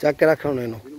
ਚੱਕ ਕੇ ਰੱਖ ਹੁਣ ਇਹਨੂੰ।